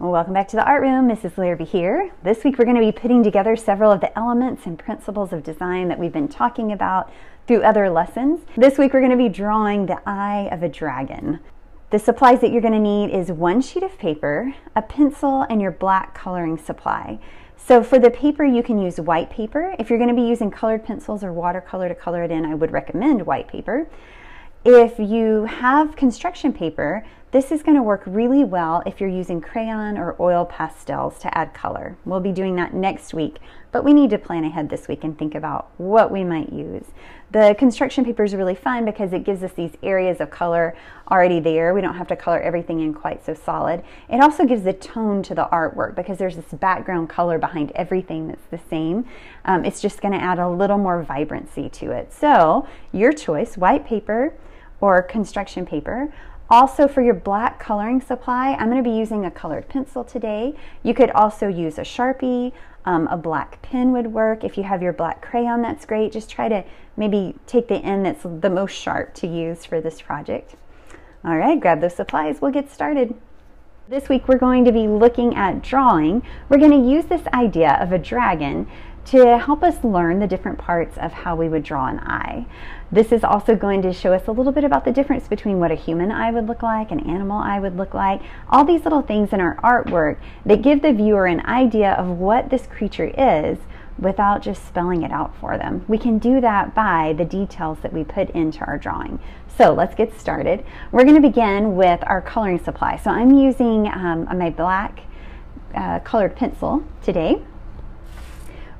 Welcome back to the art room. Mrs. Larrabee here. This week we're going to be putting together several of the elements and principles of design that we've been talking about through other lessons. This week we're going to be drawing the eye of a dragon. The supplies that you're going to need is one sheet of paper, a pencil, and your black coloring supply. So for the paper, you can use white paper. If you're going to be using colored pencils or watercolor to color it in, I would recommend white paper. If you have construction paper, this is going to work really well if you're using crayon or oil pastels to add color. We'll be doing that next week, but we need to plan ahead this week and think about what we might use. The construction paper is really fun because it gives us these areas of color already there. We don't have to color everything in quite so solid. It also gives the tone to the artwork because there's this background color behind everything that's the same. Um, it's just going to add a little more vibrancy to it. So your choice, white paper or construction paper. Also for your black coloring supply, I'm going to be using a colored pencil today. You could also use a Sharpie, um, a black pen would work. If you have your black crayon, that's great. Just try to maybe take the end that's the most sharp to use for this project. All right, grab those supplies. We'll get started. This week we're going to be looking at drawing. We're going to use this idea of a dragon to help us learn the different parts of how we would draw an eye. This is also going to show us a little bit about the difference between what a human eye would look like, an animal eye would look like, all these little things in our artwork that give the viewer an idea of what this creature is without just spelling it out for them. We can do that by the details that we put into our drawing. So let's get started. We're going to begin with our coloring supply. So I'm using um, my black uh, colored pencil today.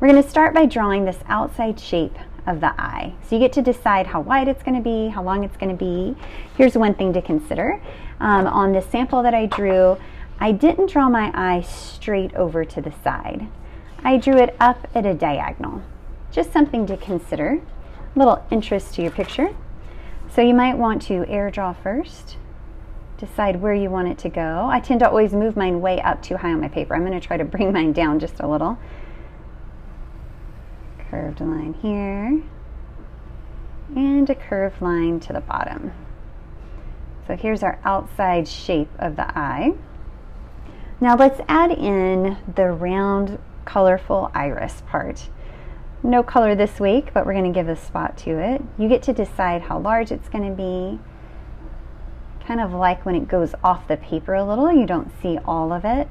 We're going to start by drawing this outside shape of the eye. So you get to decide how wide it's going to be, how long it's going to be. Here's one thing to consider. Um, on this sample that I drew, I didn't draw my eye straight over to the side. I drew it up at a diagonal. Just something to consider. A little interest to your picture. So you might want to air draw first. Decide where you want it to go. I tend to always move mine way up too high on my paper. I'm going to try to bring mine down just a little curved line here and a curved line to the bottom. So here's our outside shape of the eye. Now let's add in the round colorful iris part. No color this week, but we're going to give a spot to it. You get to decide how large it's going to be. Kind of like when it goes off the paper a little, you don't see all of it.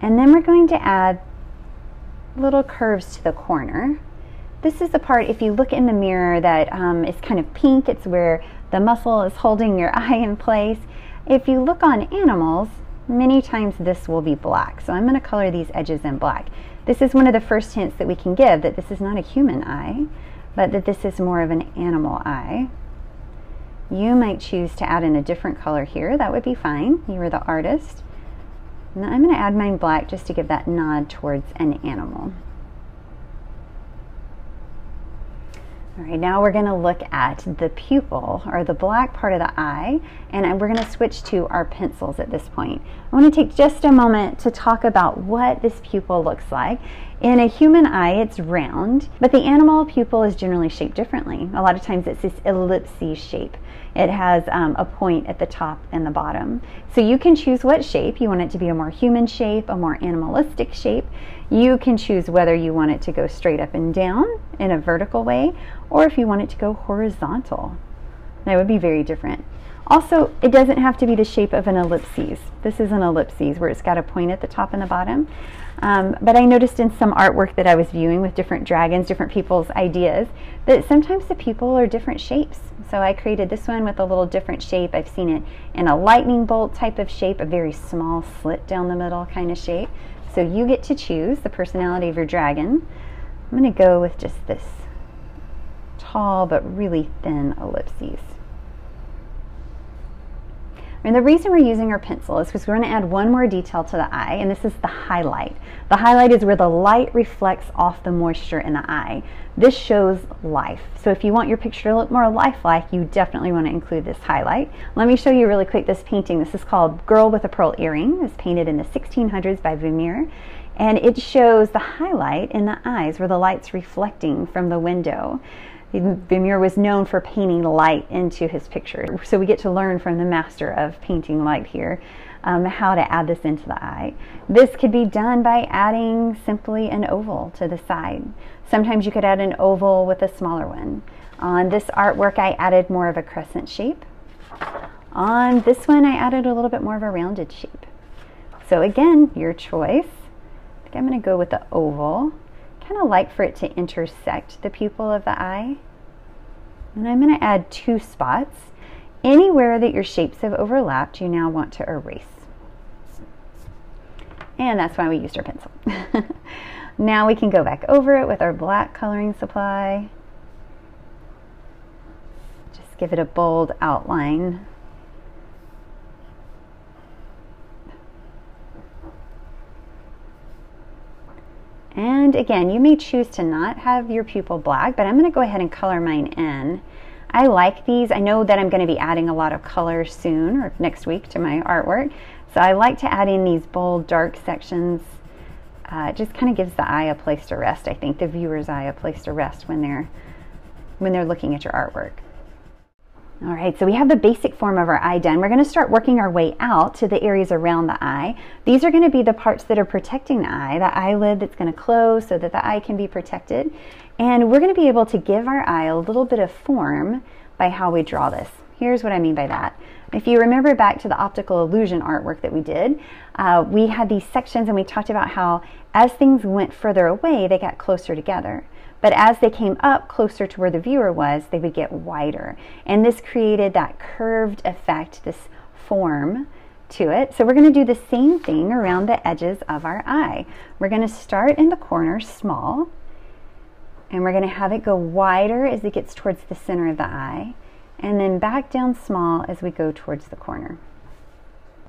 And then we're going to add little curves to the corner. This is the part, if you look in the mirror, that um, is kind of pink. It's where the muscle is holding your eye in place. If you look on animals, many times this will be black. So I'm going to color these edges in black. This is one of the first hints that we can give that this is not a human eye, but that this is more of an animal eye. You might choose to add in a different color here. That would be fine. You are the artist. Now I'm going to add mine black just to give that nod towards an animal. All right, now we're going to look at the pupil or the black part of the eye, and we're going to switch to our pencils at this point. I want to take just a moment to talk about what this pupil looks like. In a human eye, it's round, but the animal pupil is generally shaped differently. A lot of times it's this ellipse shape. It has um, a point at the top and the bottom. So you can choose what shape. You want it to be a more human shape, a more animalistic shape. You can choose whether you want it to go straight up and down in a vertical way, or if you want it to go horizontal. That would be very different. Also, it doesn't have to be the shape of an ellipses. This is an ellipses where it's got a point at the top and the bottom. Um, but I noticed in some artwork that I was viewing with different dragons, different people's ideas, that sometimes the people are different shapes. So I created this one with a little different shape. I've seen it in a lightning bolt type of shape, a very small slit down the middle kind of shape. So you get to choose the personality of your dragon. I'm going to go with just this tall but really thin ellipses. And the reason we're using our pencil is because we're going to add one more detail to the eye, and this is the highlight. The highlight is where the light reflects off the moisture in the eye. This shows life. So if you want your picture to look more lifelike, you definitely want to include this highlight. Let me show you really quick this painting. This is called Girl with a Pearl Earring. It was painted in the 1600s by Vermeer. And it shows the highlight in the eyes where the light's reflecting from the window. Vermeer was known for painting light into his pictures. So we get to learn from the master of painting light here. um, how to add this into the eye. This could be done by adding simply an oval to the side. Sometimes you could add an oval with a smaller one. On this artwork, I added more of a crescent shape. On this one, I added a little bit more of a rounded shape. So again, your choice. I think I'm going to go with the oval. Kind of like for it to intersect the pupil of the eye. And I'm going to add two spots. Anywhere that your shapes have overlapped, you now want to erase. And that's why we used our pencil. now we can go back over it with our black coloring supply. Just give it a bold outline. And again, you may choose to not have your pupil black, but I'm going to go ahead and color mine in. I like these. I know that I'm going to be adding a lot of color soon or next week to my artwork. So I like to add in these bold, dark sections. Uh, it just kind of gives the eye a place to rest. I think the viewer's eye a place to rest when they're when they're looking at your artwork. All right, so we have the basic form of our eye done. We're gonna start working our way out to the areas around the eye. These are gonna be the parts that are protecting the eye, the eyelid that's gonna close so that the eye can be protected. And we're gonna be able to give our eye a little bit of form by how we draw this. Here's what I mean by that. If you remember back to the optical illusion artwork that we did, uh, we had these sections and we talked about how as things went further away, they got closer together. But as they came up closer to where the viewer was, they would get wider. And this created that curved effect, this form to it. So we're going to do the same thing around the edges of our eye. We're going to start in the corner small, and we're going to have it go wider as it gets towards the center of the eye, and then back down small as we go towards the corner.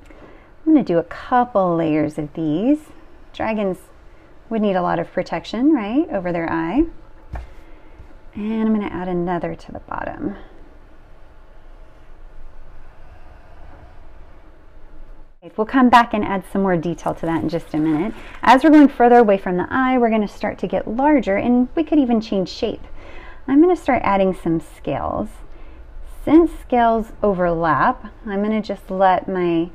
I'm going to do a couple layers of these. Dragons would need a lot of protection, right, over their eye. And I'm going to add another to the bottom. We'll come back and add some more detail to that in just a minute. As we're going further away from the eye, we're going to start to get larger and we could even change shape. I'm going to start adding some scales. Since scales overlap, I'm going to just let my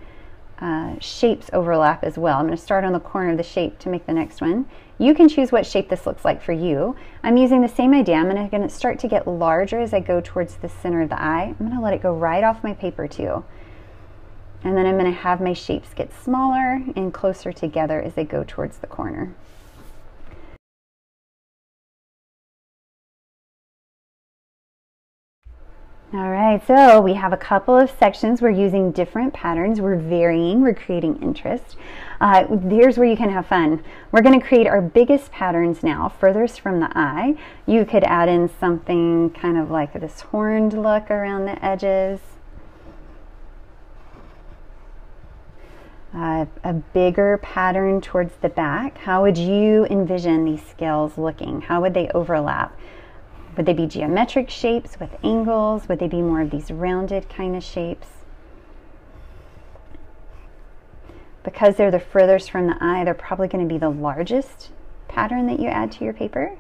uh, shapes overlap as well. I'm going to start on the corner of the shape to make the next one. You can choose what shape this looks like for you. I'm using the same idea. I'm going to start to get larger as I go towards the center of the eye. I'm going to let it go right off my paper too. And then I'm going to have my shapes get smaller and closer together as they go towards the corner. All right, so we have a couple of sections. We're using different patterns. We're varying, we're creating interest. Uh, here's where you can have fun. We're going to create our biggest patterns now, furthest from the eye. You could add in something kind of like this horned look around the edges. Uh, a bigger pattern towards the back. How would you envision these scales looking? How would they overlap? Would they be geometric shapes with angles? Would they be more of these rounded kind of shapes? Because they're the furthest from the eye, they're probably going to be the largest pattern that you add to your paper.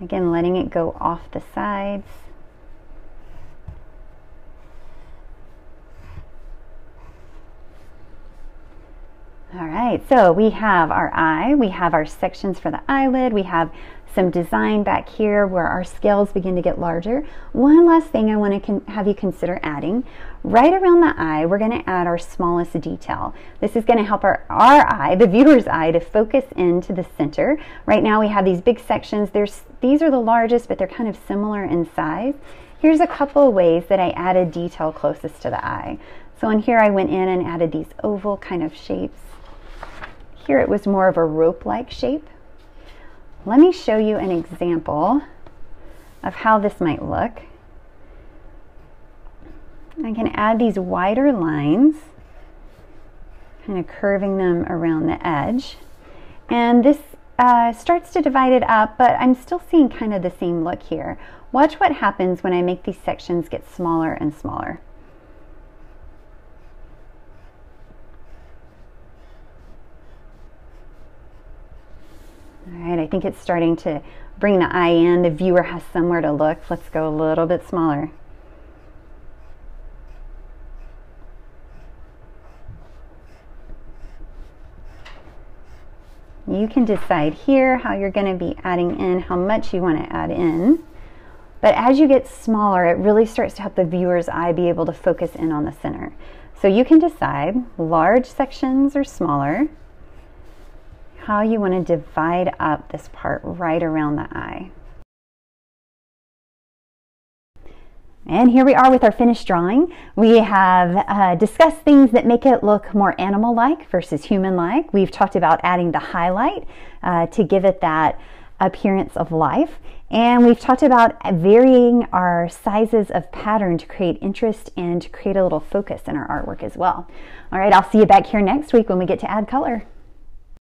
Again, letting it go off the sides. All right, so we have our eye, we have our sections for the eyelid, we have some design back here where our scales begin to get larger. One last thing I want to have you consider adding. Right around the eye, we're going to add our smallest detail. This is going to help our, our eye, the viewer's eye, to focus into the center. Right now we have these big sections. There's, these are the largest, but they're kind of similar in size. Here's a couple of ways that I added detail closest to the eye. So in here I went in and added these oval kind of shapes. It was more of a rope-like shape. Let me show you an example of how this might look. I can add these wider lines, kind of curving them around the edge. And this uh, starts to divide it up, but I'm still seeing kind of the same look here. Watch what happens when I make these sections get smaller and smaller. All right, I think it's starting to bring the eye in. The viewer has somewhere to look. Let's go a little bit smaller. You can decide here how you're going to be adding in, how much you want to add in. But as you get smaller, it really starts to help the viewer's eye be able to focus in on the center. So you can decide large sections or smaller how you want to divide up this part right around the eye. And here we are with our finished drawing. We have uh, discussed things that make it look more animal-like versus human-like. We've talked about adding the highlight uh, to give it that appearance of life. And we've talked about varying our sizes of pattern to create interest and to create a little focus in our artwork as well. All right, I'll see you back here next week when we get to add color.